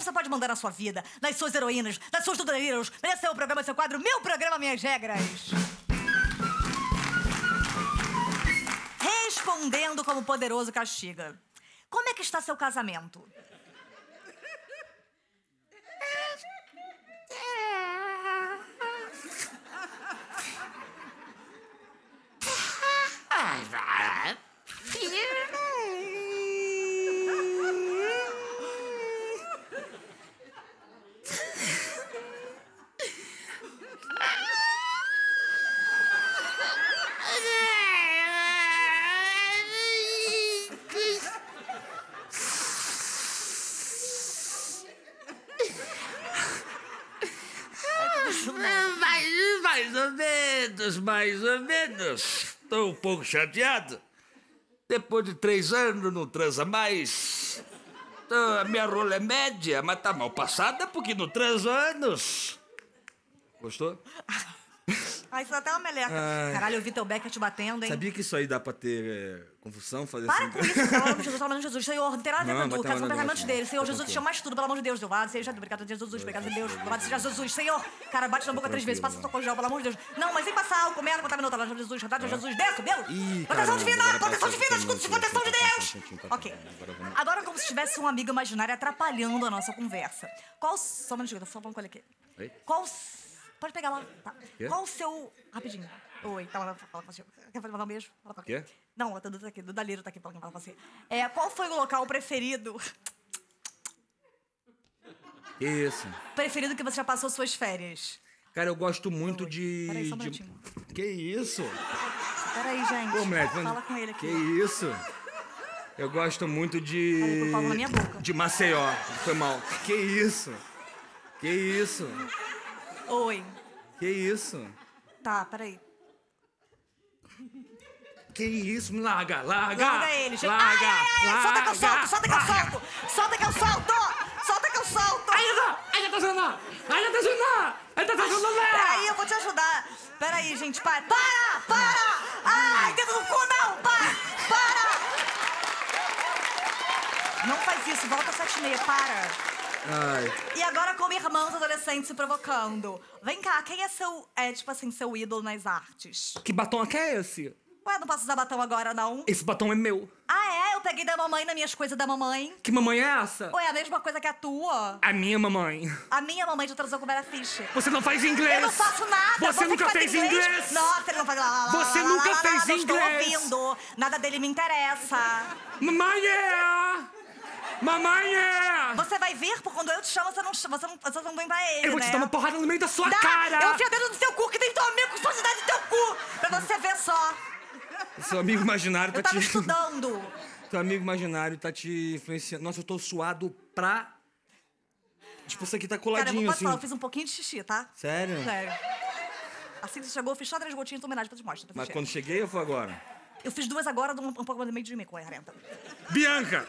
você pode mandar na sua vida, nas suas heroínas, nas suas tutorials. Esse é o programa, seu quadro, meu programa, minhas regras. Respondendo como poderoso castiga. Como é que está seu casamento? Mais, mais ou menos, mais ou menos. Estou um pouco chateado. Depois de três anos não transa mais. Então, a minha rola é média, mas tá mal passada porque não transa anos. Gostou? Isso dá até uma meleca. Ai. Caralho, eu vi teu Becker te batendo, hein? Sabia que isso aí dá pra ter é, confusão? Fazer Para assim? com isso, pelo amor de Jesus, pelo amor de Jesus. Senhor, não tem nada a ver com tu, são negócio. pensamentos dele. Senhor Vai ter Jesus, te chama mais tudo, pelo amor de Deus. Louvado seja, obrigado a Jesus, obrigado a Deus, louvado seja Jesus. Senhor, cara, bate na boca três vezes, passa tocou gel, pelo amor de Deus. Não, mas sem passar álcool, merda, botar minuto, lá, Jesus, verdade, Jesus, desce, deu. Ih, Proteção divina, proteção divina, escuta, proteção de Deus. Ok. agora como se tivesse um amigo imaginário atrapalhando a nossa conversa. Qual. Só um minutinho, só falando com ele aqui. Qual. Pode pegar lá, tá. Qual o seu. Rapidinho. Oi, tá, fala, fala. Quer mandar um beijo? Fala com Quê? Não, o Dudu tá aqui, Duda Lira tá aqui falando com você. É, qual foi o local preferido? Que isso? Preferido que você já passou suas férias? Cara, eu gosto muito de. Peraí, só um de-. Que isso? Peraí, gente. Ô, moleque, Fala com ele aqui. Que isso? Eu gosto muito de. O pau na minha boca. De Maceió. Foi mal. Que isso? Que isso? Oi. Que isso? Tá, peraí. Que isso? Me larga, larga! Larga ele, gente. Larga! Ai, ai, ai, solta que eu larga, solto, solta que eu larga. solto! Solta que eu solto! Solta que eu solto! Ainda! Ainda tá sendo! Ainda tá sendo! Ainda tá sendo! Peraí, eu vou te ajudar. Peraí, gente, para. Para! Para! Ai, dedo no cu, não! Para! Para! Não faz isso, volta sete e meia, para. Ai, E agora como irmãos adolescentes se provocando. Vem cá, quem é seu, é tipo assim, seu ídolo nas artes? que batom que é esse? Ué, não posso usar batom agora, não? Esse batom é meu. Ah, é? Eu peguei da mamãe nas minhas coisas da mamãe. Que mamãe é essa? Ué, a mesma coisa que a tua. A minha mamãe. A minha mamãe já transou com Vera Fischer. Você não faz inglês! Eu não faço nada. Você que nunca faz fez inglês! Nossa, ele não faz... Lá, lá, Você lá, nunca fez não inglês! Estou ouvindo. Nada dele me interessa. Mamãe é! Mamãe é! Você vai vir, porque quando eu te chamo, você não, chama- você não, você não vem pra ele, Eu vou né? te dar uma porrada no meio da sua Dá! cara! Eu enfio o dedo no seu cu, que tem teu amigo com explosividade no teu cu. Pra você ver só. Seu amigo imaginário Eu tá tava te. estudando. Teu amigo imaginário tá te influenciando. Nossa, eu tô suado pra. Tipo, isso aqui tá Cara, eu coladinho assim. falar, eu fiz um pouquinho de xixi, tá? Sério? Sério. Assim que você chegou, eu fiz só três gotinhas de homenagem pra te mostrar. Mas quando cheguei ou foi agora? Eu fiz duas agora, um, um pouco meio de mim, coerenta. Bianca!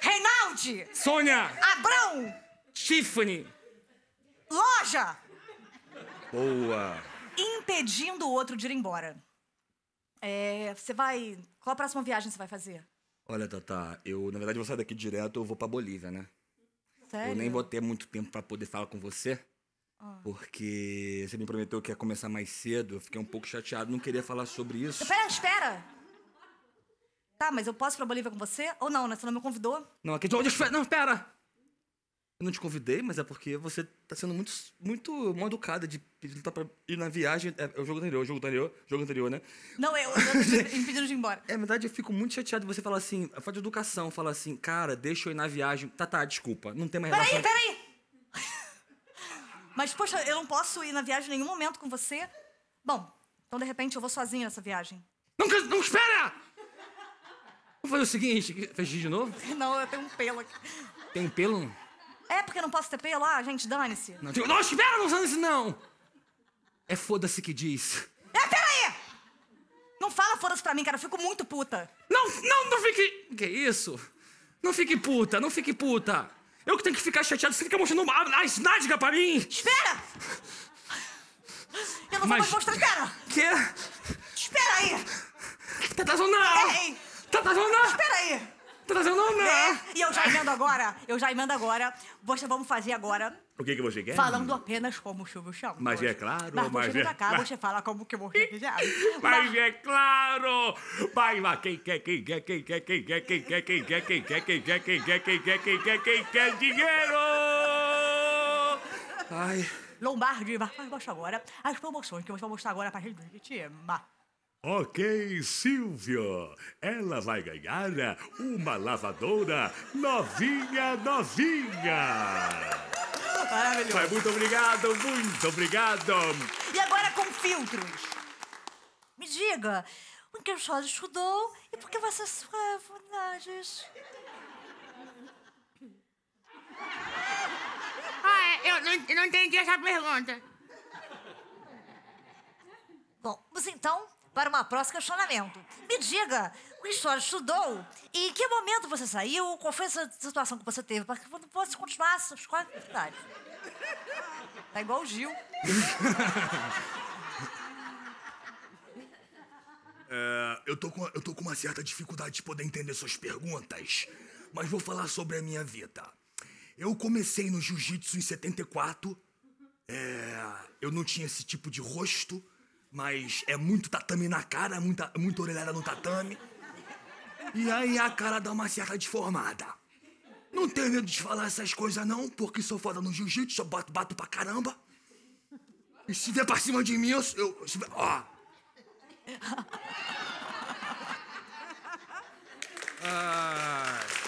Reinaldi! Sônia! Abrão! Tiffany! Loja! Boa! Impedindo o outro de ir embora. É, você vai... Qual a próxima viagem você vai fazer? Olha, Tata, eu na verdade vou sair daqui direto, eu vou pra Bolívia, né? Sério? Eu nem vou ter muito tempo pra poder falar com você. Porque você me prometeu que ia começar mais cedo, eu fiquei um pouco chateado, não queria falar sobre isso. Espera, espera! Tá, mas eu posso ir pra Bolívia com você? Ou não, né? Você não me convidou? Não, aqui. Não, espera, não, espera! Eu não te convidei, mas é porque você tá sendo muito, muito mal educada de pedir pra ir na viagem. É, é o jogo anterior, o jogo anterior, jogo anterior, né? Não, eu, eu tô impedindo de ir embora. É, na verdade, eu fico muito chateado de você falar assim, falta de educação, falar assim, cara, deixa eu ir na viagem. Tá, tá, desculpa, não tem mais Peraí, relação. peraí! Mas, poxa, eu não posso ir na viagem em nenhum momento com você? Bom, então de repente eu vou sozinha nessa viagem. Não, não, espera! Vamos fazer o seguinte, fez de novo? Não, eu tenho um pelo aqui. Tem um pelo? É porque eu não posso ter pelo? Ah, gente, dane-se. Não, tipo, não, espera, não isso não! É foda-se que diz. É, peraí! Não fala foda-se pra mim, cara, eu fico muito puta. Não, não, não fique... Que isso? Não fique puta, não fique puta. Eu que tenho que ficar chateado, você fica mostrando a- as nádegas pra mim. Espera! Eu não vou Mas- mais mostrar, espera! Que? Espera aí! Tá, tá zonando! Ei! Tá, tá zonando! Espera aí! trazendo não. É, e eu já emendo agora, eu já emendo agora. Você vamos fazer agora, O que, que você quer? falando apenas como o Silvio Santos. Mas é claro, Mas mas você vem é- pra cá, mas- você fala como que você quiser. Mas é claro! Vai lá, quem quer, quem quer, quem quer, quem quer, quem quer, quem quer, quem quer, quem quer, quem quer, quem quer, quem quer, quem quer dinheiro! Ai. Lombardi, vai, vai, mostra agora as promoções que você vai mostrar agora pra gente. Ok, Silvio. Ela vai ganhar uma lavadora novinha, novinha. Maravilhoso. Mas muito obrigado, muito obrigado. E agora com filtros. Me diga, o que a senhora estudou e por que você sofre vantagens? Ah, é, eu não, eu não entendi essa pergunta. Bom, mas então, para uma próximo questionamento. Me diga, o que a senhora estudou e em que momento você saiu? Qual foi essa situação que você teve? Para que não possa continuar a sua escola de atividade. Tá igual o Gil. É, eu, tô com, eu tô com uma certa dificuldade de poder entender suas perguntas, mas vou falar sobre a minha vida. Eu comecei no jiu-jitsu em 74. É, eu não tinha esse tipo de rosto, mas é muito tatame na cara, muita, muita orelhada no tatame. E aí a cara dá uma certa deformada. Não tenho medo de falar essas coisas não, porque sou foda no jiu-jitsu, só bato, bato pra caramba. E se vier pra cima de mim, eu... eu se ó, Ai.